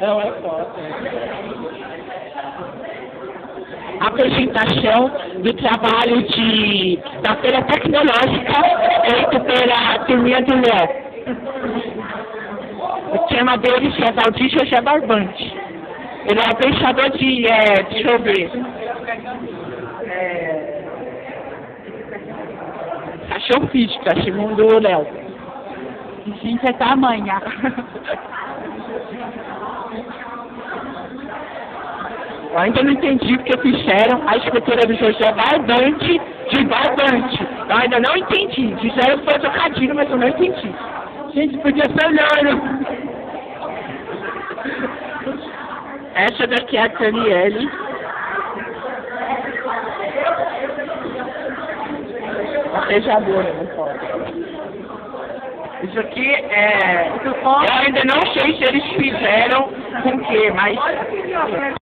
Não é foto. Apresentação do trabalho de, da feira tecnológica feito pela turminha do Léo. O tema deles é Valdir José Barbante. Ele é pensador de, é, deixa eu ver, é, física, segundo o Léo. Gente, é tamanha. Eu ainda não entendi porque fizeram a escritura do José Barbante de Barbante. Eu ainda não entendi. Fizeram foi trocadilho, mas eu não entendi. Gente, podia ser olhando. Essa daqui é a Daniele. A beijadora, não pode. Isso aqui é... Eu ainda não sei se eles fizeram com o quê, mas...